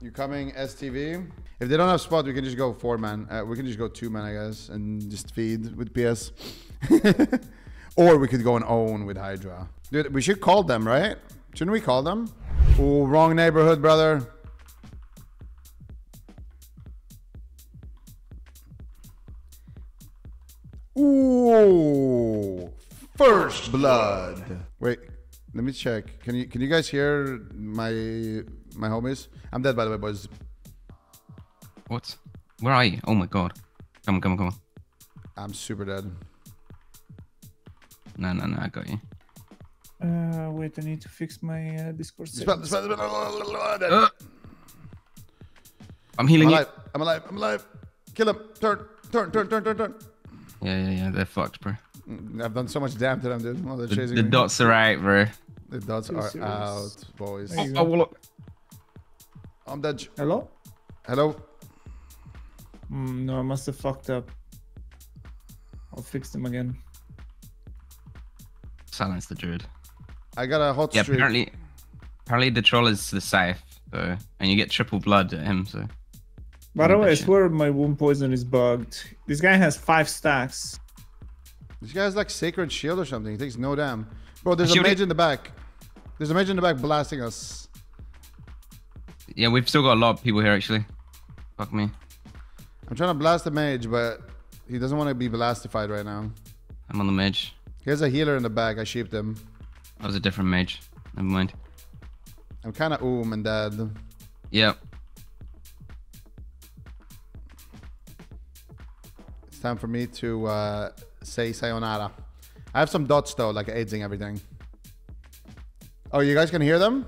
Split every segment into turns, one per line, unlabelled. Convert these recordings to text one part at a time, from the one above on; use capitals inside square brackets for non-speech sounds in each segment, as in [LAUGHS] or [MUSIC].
You coming STV? If they don't have spot, we can just go four man. Uh, we can just go two man, I guess, and just feed with PS. [LAUGHS] or we could go and own with Hydra. Dude, we should call them, right? Shouldn't we call them? Oh, wrong neighborhood, brother. Ooh, first blood. Wait, let me check. Can you can you guys hear my my homies? I'm dead by the way, boys.
What? Where are you? Oh my god. Come on, come on, come on.
I'm super dead.
No, no, no, I got you.
Uh, wait, I need to fix my uh, Discord
Spell-
settings.
spell- spell- dead.
Uh, I'm healing
I'm
healing you.
alive. I'm alive. I'm alive. Kill him. Turn. Turn. Turn. Turn. Turn. Turn.
Yeah, yeah, yeah. They're fucked, bro.
Mm, I've done so much damn to them, dude. Well, they're
The,
chasing
the
me.
dots are out, bro.
The dots
Too
are
serious.
out, boys.
There you
Oh, well, look.
I'm dead.
Hello?
Hello.
Mm, no, I must have fucked up. I'll fix them again.
Silence the druid.
I got a hot
Yeah,
streak.
apparently, apparently the troll is to the safe, though, and you get triple blood at him. So
By the way, I
that
swear my wound poison is bugged. This guy has five stacks.
This guy's like sacred shield or something. He takes no damn. Bro, there's a
Shield
mage in the back. There's a mage in the back blasting us.
Yeah, we've still got a lot of people here actually. Fuck me.
I'm trying to blast the mage, but he doesn't want to be blastified right now.
I'm on the mage.
Here's a healer in the back. I sheeped him.
That was a different mage. Never mind.
I'm kind of oom and dead.
Yep.
It's time for me to uh, say sayonara. I have some dots though, like aidsing everything. Oh, you guys can hear them?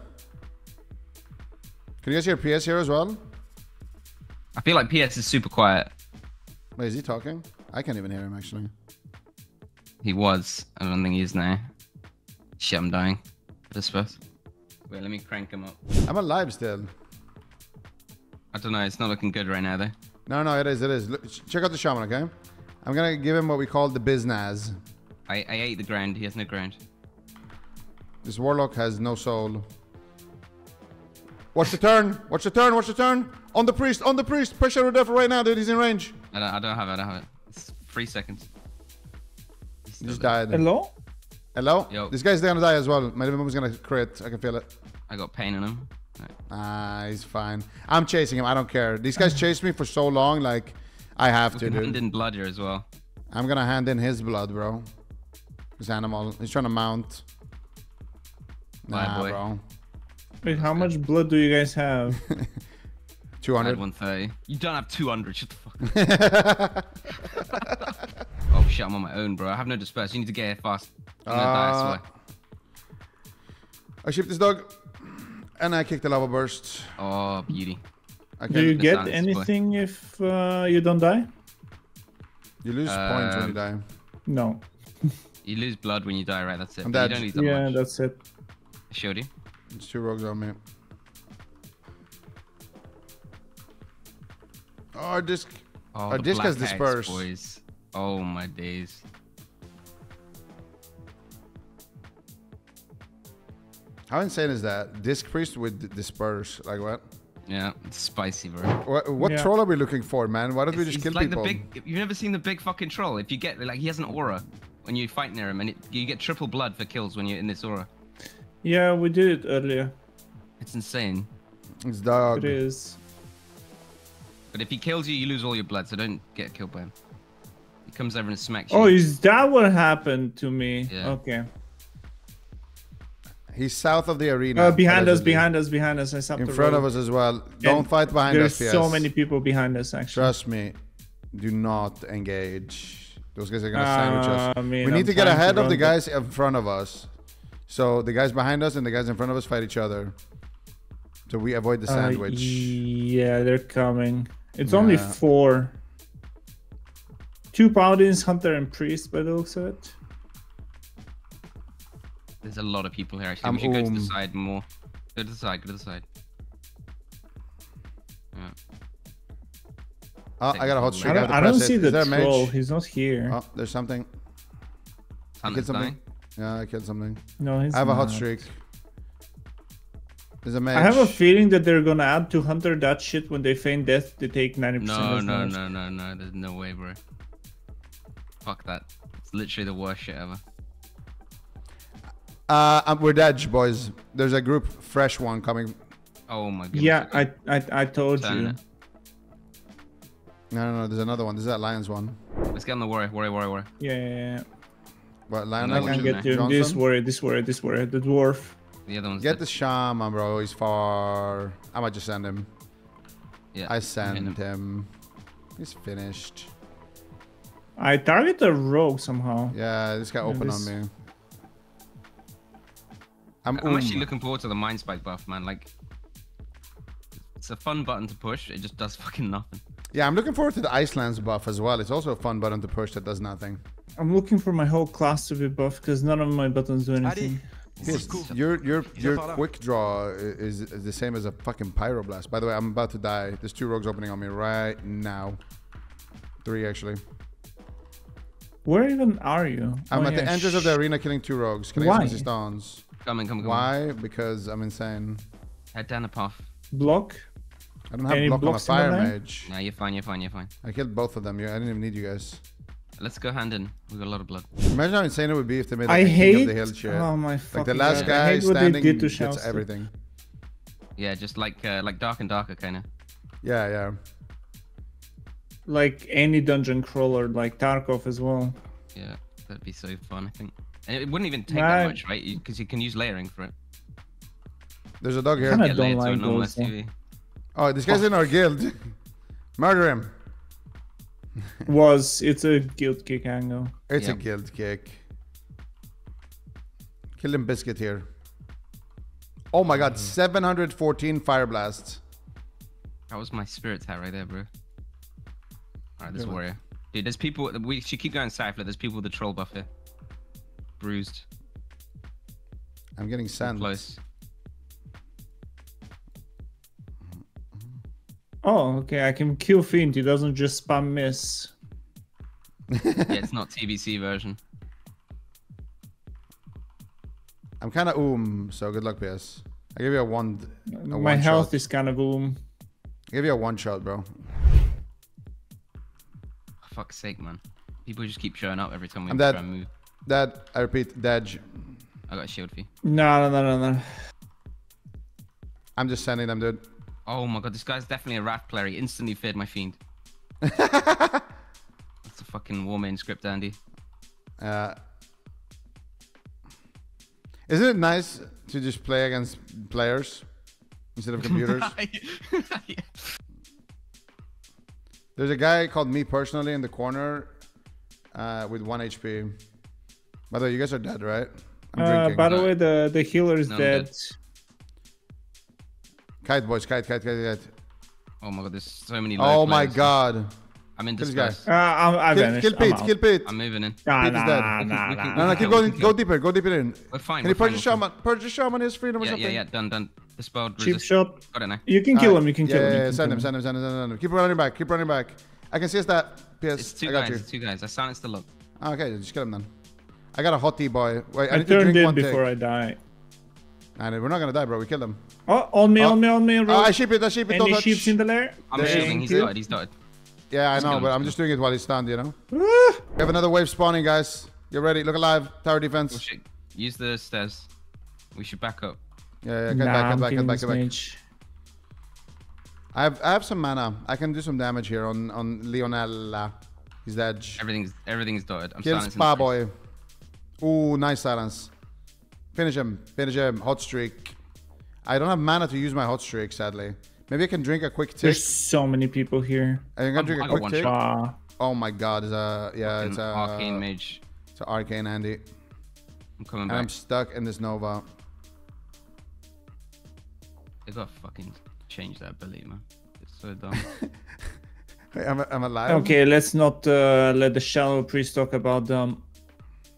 Can you guys hear PS here as well?
I feel like PS is super quiet.
Wait, is he talking? I can't even hear him actually.
He was. I don't think he is now. Shit, I'm dying. I suppose. Wait, let me crank him up.
I'm alive still.
I don't know. It's not looking good right now, though.
No, no, it is, it is. Look, check out the shaman, okay? I'm gonna give him what we call the biznaz.
I, I ate the ground. He has no ground.
This warlock has no soul. Watch the turn. Watch the turn. Watch the turn. On the priest. On the priest. Pressure the devil right now, dude. He's in range.
I don't, I don't have it. I don't have it. It's three seconds. He's
He just
there.
died.
Hello?
Hello?
Yo.
This guy's gonna die as well. My mom's gonna crit. I can feel it.
I got pain in him. Right.
Ah, he's fine. I'm chasing him. I don't care. These guys chased me for so long. Like, I have
We
to,
can hand in blood here as well.
I'm gonna hand in his blood, bro. This animal. He's trying to mount.
Bye,
Nah,
boy.
bro.
Wait, how much blood do you guys have? [LAUGHS]
I had
200.
130. You don't have 200. Shut the fuck up. [LAUGHS] oh shit, I'm on my own, bro. I have no disperse. You need to get here fast. I'm gonna die, I
Uh. I shipped this dog. And I kicked the lava burst.
Oh, beauty.
I
Do you get
silence, boy.
anything if uh, you don't die?
You lose points when you
Um,
die.
No. [LAUGHS]
You lose blood when you die, right? That's it.
I'm
But you
dead.
don't need that
Yeah,
much.
that's it.
I showed you.
There's two rogues on me. Oh, our disc.
Oh,
Our disc has
black
dispersed.
Boys. Oh my days.
How insane is that? Disc priest with disperse. Like what?
Yeah, it's spicy, bro.
What, what
Yeah.
troll are we looking for, man? Why don't we just
He's
kill
like
people?
the big. You've never seen the big fucking troll. If you get like, he has an aura when you fight near him, and it, you get triple blood for kills when you're in this aura.
Yeah, we did it earlier.
It's insane.
It's dog.
It is.
But if he kills you, you lose all your blood. So don't get killed by him. He comes over and smacks you.
Oh, is that what happened to me?
Yeah.
Okay.
He's south of the arena.
Uh, behind us, behind us, behind us. I stopped
In front
road.
of us as well. Don't
And
fight behind
There's
us, PS.
so many people behind us, actually.
Trust me. Do not engage. Those guys are gonna sandwich
Uh,
us.
I mean,
we need
I'm
to get
trying to
ahead of
run
the
the-
guys in front of us. So the guys behind us and the guys in front of us fight each other. So we avoid the
Uh,
sandwich.
yeah, they're coming. It's only four. Two paladins, hunter, and priest, by the looks of it.
There's a lot of people here. Actually,
I'm
we should go to the side more. Go to the side. Go to the side. Yeah.
oh, I got a hot
I
streak.
I don't,
have to
I don't see
it.
the
Is there mage?
troll. He's not here.
Oh, there's something. I
Hunter's
killed something.
dying.
Yeah, I killed something.
No, he's
I have a hot streak. There's a mage.
I have a feeling that they're gonna add to Hunter that shit when they feign death. They take 90%
No,
less
no,
damage.
no, no, no. There's no way, bro. Fuck that. It's literally the worst shit ever.
Uh, um, we're dead, boys. There's a group, fresh one coming.
Oh my goodness.
Yeah, I, I I told
Turn
you.
it.
No, no, no. There's another one. This is that Lions one.
Let's get on the warrior, warrior, warrior, warrior.
Yeah, yeah, yeah.
What
No,
I can
one
get
there?
to him. This
Johnson?
warrior, this warrior, this warrior. The dwarf.
The other one's
Get
dead.
the shaman, bro. He's far. I might just send him.
Yeah.
I send
him.
him. He's finished.
I target the rogue somehow.
Yeah, this guy
Yeah,
opened
this-
on me. I'm,
I'm actually
um,
looking forward to the mind spike buff, man. Like, it's a fun button to push. It just does [LAUGHS] fucking nothing.
Yeah, I'm looking forward to the Ice Lance buff as well. It's also a fun button to push that does nothing.
I'm looking for my whole class to be buffed because none of my buttons do anything.
Yes, your your your quick draw is, is the same as a fucking pyroblast. By the way, I'm about to die. There's two rogues opening on me right now. Three actually.
Where even are you?
I'm
Oh,
at the
yeah,
entrance of the arena killing two rogues. Can I
Why?
get stones?
Come in, come in, come
Why? Because I'm insane.
in. Head down the path.
Block.
I don't have
Any
block on a
blocks in the
fire mage.
Nah, you're fine, you're fine, you're fine.
I killed both of them. I didn't even need you guys.
Let's go hand in. We got a lot of blood.
Imagine how insane it would be if they made like,
I
a king
hate.
of the hill shit.
Oh my
like the last
God.
Guy
hate what they
standing
did to
gets
Shouster.
everything.
Yeah, just like uh, like dark and darker kind of.
Yeah, yeah.
Like any dungeon crawler, like Tarkov as well.
Yeah, that'd be so fun. I think. And it wouldn't even take
Nah.
that much, right? Because you, can use layering for it.
There's a dog here.
Kinda don't
layered to a
like those, though.
Oh, this guy's in our guild. [LAUGHS] Murder him.
Was it's a guild kick angle.
It's a
Yep.
guild kick. Kill him, biscuit here. Oh my god, mm. 714 fire blasts.
That was my spirit hat right there, bro. Alright, this warrior. Dude, there's people. We should keep going south. Like, there's people with the troll buff here. Bruised.
I'm getting sand.
Close.
Oh, okay. I can kill Fiend. He doesn't just spam miss.
yeah, [LAUGHS] it's not TBC version.
I'm kind of oom, so good luck, PS. I give you a one. A
My
one
health
shot.
is kind of oom.
I give you a one shot, bro.
For fuck's sake, man. People just keep showing up every time we
I'm
try
dead.
and move.
That I repeat, Dej.
I got a shield for you.
No, no, no, no, no.
I'm just sending them, dude.
Oh my god, this guy's definitely a Wrath player. He instantly feared my fiend. [LAUGHS] That's a fucking Warmane script, Andy.
Uh, isn't it nice to just play against players instead of computers? [LAUGHS] There's a guy called me personally in the corner uh, with one HP. By the way, you guys are dead, right? I'm
Uh, by the way, the the healer is
No,
dead.
dead.
Kite, boys, kite, kite, kite, kite.
oh my god, there's so many. low
Oh my
players.
god.
I'm in
Kill this guy.
Uh, I'm, I
Kill,
vanished.
kill
I'm
Pete, kill Pete.
I'm moving in.
Nah,
Pete is
nah,
dead.
nah,
We
nah,
we can-
nah.
No, no, keep going. Go deeper. Go deeper in.
We're fine.
Can you
we're fine,
purchase
we're fine.
shaman? Purchase shaman is freedom or
Yeah, yeah,
something.
yeah. Done, done. Dispelled.
Cheap
resist.
shot.
Got it now.
You can kill
Alright.
him. You can
yeah,
kill
yeah,
him.
Yeah,
you
send
kill
him, send him, send him, send him. Keep running back. Keep running back. I can see that. PS,
It's two
I got
guys.
you.
It's two guys. I silenced the lock.
Ah, okay, just kill him then. I got a hot tea boy. Wait, I,
I
need to
turned
drink
in
one
before
take.
I die.
Nah, we're not gonna die, bro. We killed him.
Oh, on me,
Oh.
on me, on me.
Oh,
Rogue.
I sheep it. I sheep it. Don't
Any
touch.
sheeps in the lair?
I'm
There
shielding. He's
you.
dotted. He's dotted.
Yeah, I know, but I'm just doing it while he's stunned, you know?
Ah!
We have another wave spawning, guys. Get ready. Look alive. Tower
Oh
defense.
shit. Use the stairs. We should back up.
Yeah, yeah. Get
Nah,
back,
I'm
get back, get back, get back.
mage.
I have, I have some mana. I can do some damage here on, on Leonella. He's dead.
Everything's everything's dotted. I'm
Kill
silencing
Spa Boy. Ooh, nice silence. Finish him. Finish him. Hot streak. I don't have mana to use my hot streak, sadly. Maybe I can drink a quick tick.
There's so many people here.
I can
I'm-
drink
I
a quick
one
tick.
Ah,
Oh my god, it's a yeah, it's a
arcane mage.
It's an arcane Andy.
I'm coming
And
back.
I'm stuck in this Nova.
They gotta fucking change that ability, man. It's so dumb. [LAUGHS]
Wait, I'm, I'm alive.
okay, let's not uh, let the shallow priest talk about them.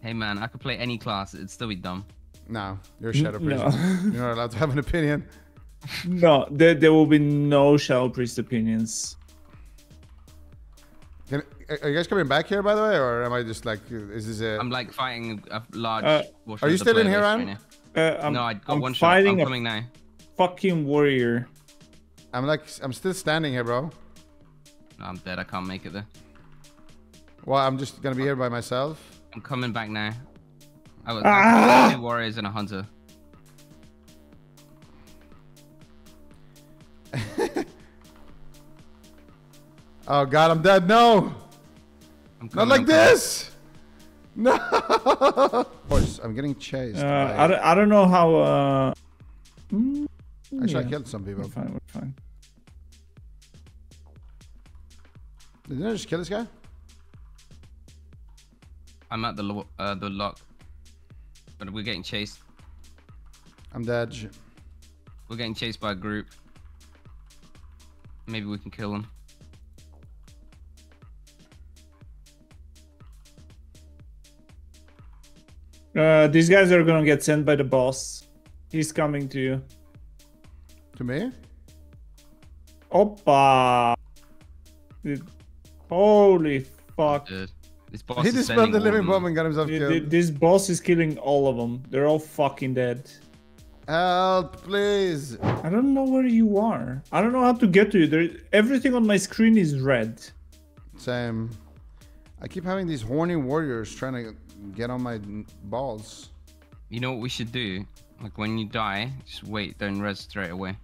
hey man, I could play any class. It'd still be dumb.
No, you're a shadow
No.
priest. You're not allowed to have an opinion.
No, there, there will be no shadow priest opinions.
Can, are you guys coming back here, by the way, or am I just like, is this a?
I'm like fighting a large.
Uh,
are you still in here,
base
Aaron?
Uh, I'm,
no, I got
I'm
one shot.
fighting
I'm
a-
coming now.
fucking warrior.
I'm like, I'm still standing here, bro.
No, I'm dead. I can't make it there.
Well, I'm just gonna be here by myself.
I'm coming back now. I was
Ah!
I two warriors and a hunter. [LAUGHS]
Oh god, I'm dead. No,
I'm
not like
I'm
this. [LAUGHS] No. Of course, I'm getting chased.
Uh,
by-
I, don't, I don't know how. Uh... mm,
Actually, I killed some people.
We're fine. We're fine.
Didn't I just kill this guy?
I'm at the lo- uh, the lock, but we're getting chased.
I'm dead.
We're getting chased by a group. Maybe we can kill them.
Uh, these guys are gonna get sent by the boss. He's coming to you.
To me?
Oppa! Dude, Holy fuck!
Dude, this boss
He
is
just
sending
spelled the living bomb and got himself
Dude,
killed.
th- This boss is killing all of them. They're all fucking dead.
Help, please.
I don't know where you are. I don't know how to get to you. There, everything on my screen is red.
Same. I keep having these horny warriors trying to get on my balls.
You know what we should do? Like when you die, just wait, don't res straight away.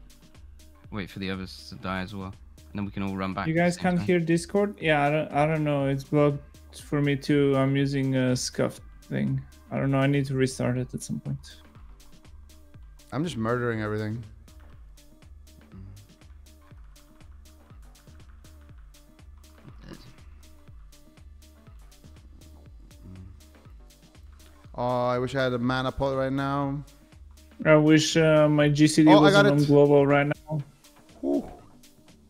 Wait for the others to die as well. And then we can all run back.
You guys can't
time.
hear Discord? Yeah, I don't, I don't know. It's bugged for me too. I'm using a scuff thing. I don't know. I need to restart it at some point.
I'm just murdering everything. Oh, I wish I had a mana pot right now.
I wish uh, my GCD
Oh,
wasn't on global right now.
Whew.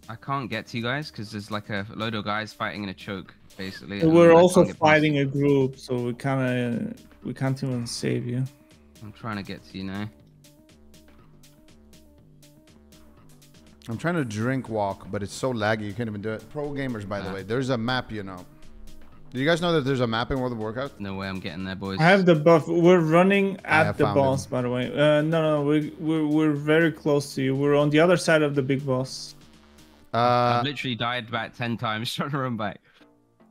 I can't get to you guys because there's like a load of guys fighting in a choke, basically. and
We're also
can't past
fighting
it.
a group, so we kind of we can't even save you.
I'm trying to get to you now.
I'm trying to drink walk, but it's so laggy you can't even do it. Pro gamers, by the
Ah.
way, there's a map, you know. Do you guys know that there's a map in World of Warcraft?
No way I'm getting there, boys.
I have the buff. We're running at the
found
boss, by the way. Uh, no, no, we, we're we're very close to you. We're on the other side of the big boss.
Uh,
I've literally died about 10 times [LAUGHS] trying to run back.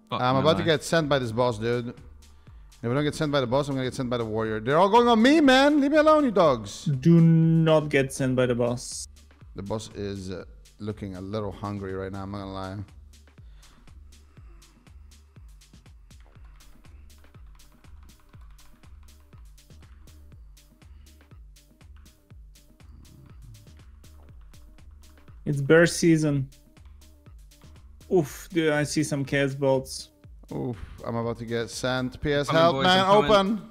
Fuck
I'm
my
about to get sent by this boss, dude. If I don't get sent by the boss, I'm gonna get sent by the warrior. They're all going on me, man. Leave me alone, you dogs.
Do not get sent by the boss.
The boss is uh, looking a little hungry right now. I'm not gonna lie.
It's bear season. Oof, dude, I see some chaos bolts.
Oof, I'm about to get sent. PS,
Coming,
help,
boys,
man.
I'm.
Open.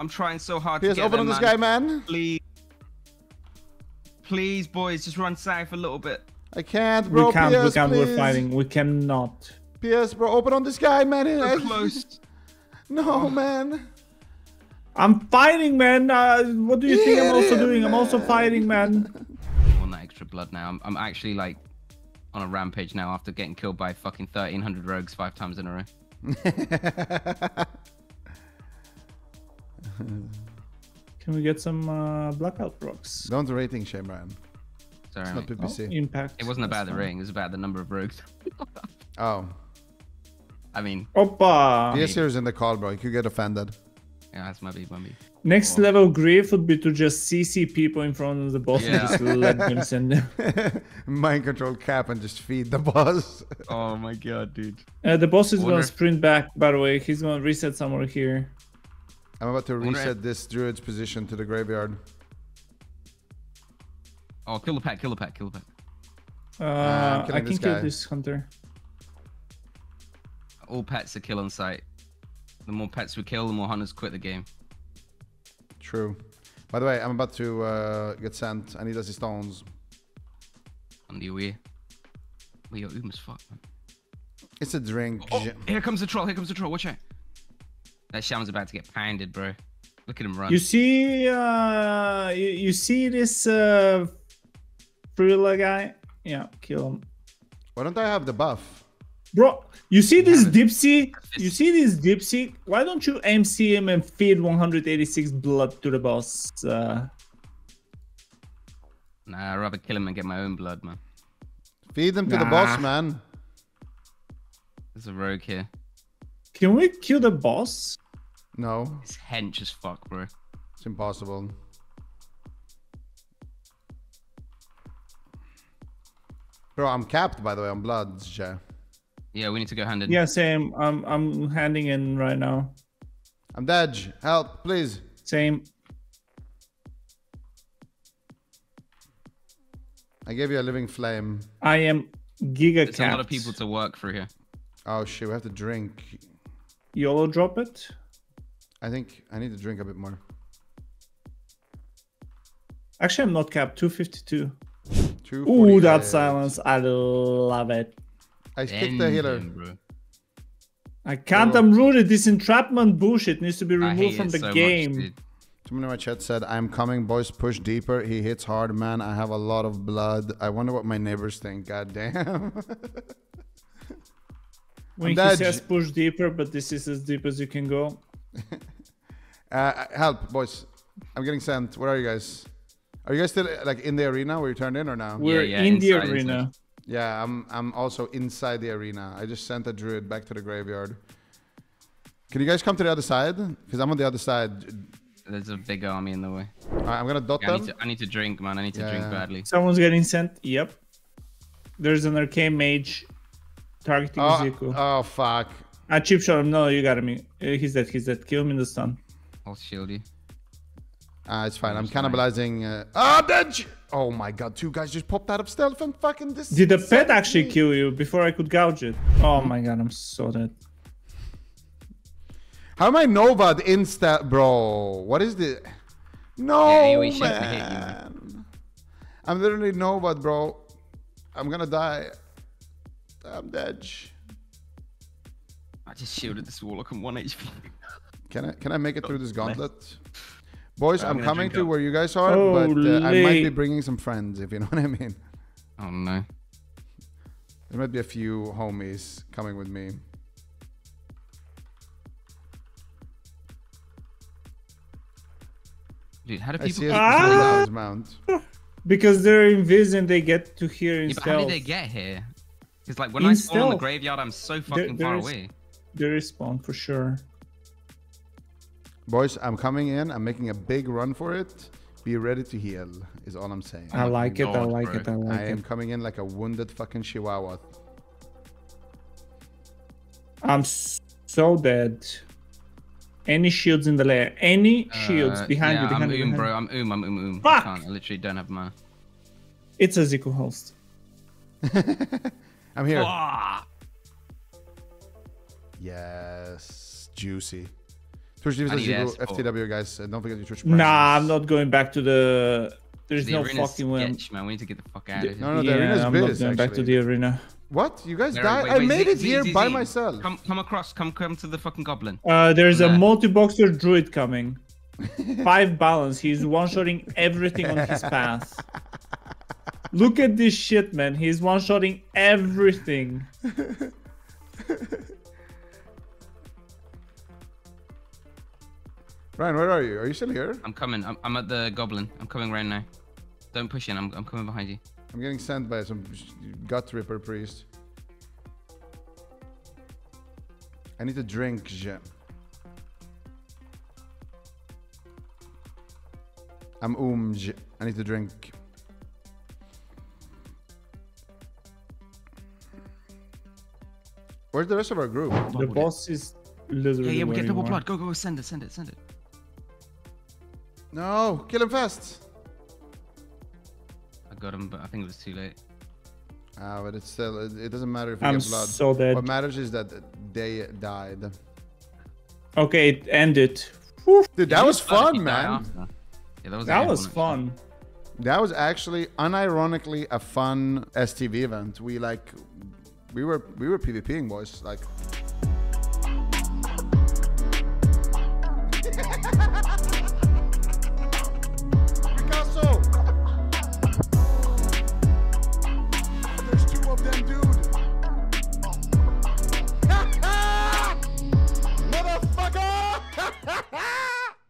I'm trying so hard to
PS,
get
open
there,
on this
man.
guy, man.
Please. Please, boys, just run south a little bit.
I can't, bro.
we can't,
PS,
we can't,
please.
we're fighting. We cannot.
PS, bro. Open on this guy, man.
So close. [LAUGHS]
No, man.
I'm fighting, man. Uh, what do you think I'm also
him,
doing? I'm also fighting, man.
I want that extra blood now. I'm, I'm actually like on a rampage now after getting killed by fucking 1300 rogues five times in a row. [LAUGHS]
Can we get some uh, blackout rocks?
Don't the rating shame, Brian.
Sorry,
It's not
mate.
Oh,
PPC.
impact.
It wasn't
That's
about the
fine.
ring. It was about the number of rogues.
Oh. [LAUGHS]
I mean,
Oppa!
PS here is in the call, bro. You could get offended.
Yeah, that's my beat, my beat.
Next level grief would be to just CC people in front of the boss
Yeah.
and just let them [LAUGHS] send them.
Mind control cap and just feed the boss. [LAUGHS]
Oh my god, dude.
Uh, the boss is
Wonder
gonna sprint back, by the way. He's gonna reset somewhere here.
I'm about to
wonder
reset
if-
this druid's position to the graveyard.
Oh, kill the pack, kill the pack, kill the pack.
Uh,
I'm
I can
this
kill this hunter.
All pets are kill on sight. The more pets we kill, the more hunters quit the game.
True. By the way, I'm about to uh, get sent. I need those assistance.
On the way. We are oom as fuck, man.
It's a drink.
Oh, here comes the troll, here comes the troll, watch out. That shaman's about to get pounded, bro. Look at him run.
You see, uh, you, you see this uh, Frilla guy? Yeah, kill him.
Why don't I have the buff?
Bro, you see this
Yeah,
Dipsy? You see this Dipsy? Why don't you MC him and feed 186 blood to the boss? Uh,
Nah, I'd rather kill him and get my own blood, man.
Feed them to the boss, man.
There's a rogue here.
Can we kill the boss?
No,
It's hench as fuck, bro.
it's impossible. Bro, I'm capped by the way on blood, Jay.
Yeah, we need to go hand in.
Yeah, same. I'm I'm handing in right now.
I'm dead. Help, please.
Same.
I gave you a living flame.
I am giga
There's a lot of people to work through here.
Oh shit, we have to drink.
YOLO drop it.
I think I need to drink a bit more.
Actually, I'm not capped. 252.
Two.
Ooh, that silence. I love it.
I kicked the healer.
Bro.
I can't unroot it. This entrapment bullshit needs to be removed from the
so
game.
Much, dude.
Someone in my chat said, I'm coming, boys, push deeper. He hits hard, man. I have a lot of blood. I wonder what my neighbors think. God damn.
When
I'm
he says push deeper, but this is as deep as you can go. [LAUGHS]
uh, help, boys. I'm getting sent. Where are you guys? Are you guys still like in the arena where you turned in or now?
We're
yeah,
in the arena.
inside.
Yeah, I'm I'm also inside the arena. I just sent a druid back to the graveyard. Can you guys come to the other side? Because I'm on the other side.
There's a big army in the way.
Alright, I'm gonna dot
Yeah, I,
them.
need to, I need to drink, man. I need to
Yeah,
drink
yeah.
badly.
Someone's getting sent. Yep. There's an arcane mage targeting
Oh,
Ziqo.
oh fuck.
I chip shot him. No, you got me. Uh, He's dead. He's dead. Kill him in the stun.
I'll shield you.
Ah, it's fine. I'm cannibalizing. Uh... Ah, dead! sh- Oh my god, two guys just popped out of stealth and fucking this.
Did the pet actually kill you before I could gouge it? Oh my god, I'm so dead.
How am I Nova insta, bro? What is this? No,
Yeah, [LAUGHS]
man.
to hit you, man.
I'm literally Nova, bro. I'm gonna die. I'm dead.
I just shielded this warlock on 1 HP.
Can I can I make it through this [LAUGHS] gauntlet? Boys,
I'm
I'm coming to
up.
where you guys are, but uh, I might be bringing some friends, if you know [LAUGHS] what I mean.
Oh no.
There might be a few homies coming with me.
Dude, how do people
see it.
Ah!
pulling
on
out?
his mount.
Because they're invis and they get to hear in
Yeah, but how did they get here? Because like when
In
I spawn in the graveyard, I'm so fucking far
there's-
away.
They respawn for sure.
Boys, I'm coming in. I'm making a big run for it. Be ready to heal, is all I'm saying.
I like it. I like it. I like
I
it.
am coming in like a wounded fucking chihuahua.
I'm so dead. Any shields in the lair? Any shields
Uh,
behind
yeah,
you? Behind
I'm
you?
oom, bro. I'm oom. I'm oom. oom.
Fuck!
I can't. I literally don't have mana.
It's a Ziqo host. [LAUGHS]
I'm here.
Ah!
Yes, juicy. Twitch
I
TV
need
says
S4.
FTW guys. And don't forget your Twitch.
Nah, I'm not going back to the. There's
The
no fucking way.
Sketch, man. We need to get the fuck out of here.
No, no, the
yeah,
arena's
I'm
biz,
not going back to the arena.
What? You guys
Wait,
died?
wait,
I made
Z-
it
Z-
here
Z-
by
Z.
myself.
Come, come across. Come, come to the fucking goblin.
Uh, there's a multi-boxer druid coming. [LAUGHS] Five balance. He's one-shotting everything on his path. Look at this shit, man. He's one-shotting everything. [LAUGHS]
Ryan, where are you? Are you still here?
I'm coming. I'm, I'm at the goblin. I'm coming right now. Don't push in. I'm, I'm coming behind you.
I'm getting sent by some gut ripper priest. I need to drink. je- I'm um, oomj. I need to drink. Where's the rest of our group?
The boss is literally.
Yeah, yeah. We get
you
double
are.
blood. Go, go. Send it. Send it. Send it.
No, kill him fast.
I got him, but I think it was too late.
Ah, but it's still. It, it doesn't matter if you
I'm
get blood.
so dead.
What matters is that they died.
Okay, it ended.
Dude, that
You
was fun, man.
Yeah, that was.
That was fun.
That was actually unironically a fun STV event. We like we were we were PvPing boys. Like